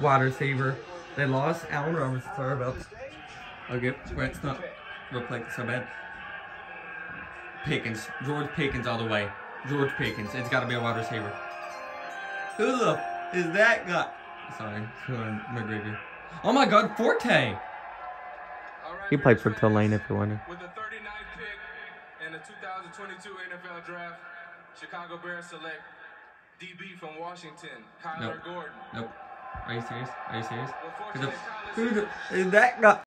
wide receiver. They lost Allen Robinson. Sorry about Okay, well, it's not look like so bad. Pickens. George Pickens all the way. George Pickens. It's got to be a wide receiver. Who the f- is that guy? Sorry, Conor McGregor. Oh my God, Forte. He played for Tulane, if you're wondering. With the 39th pick in the 2022 NFL Draft, Chicago Bears select DB from Washington, Kyler Nope. Gordon. Nope. Are you serious? Are you serious? Who the, who the is that guy?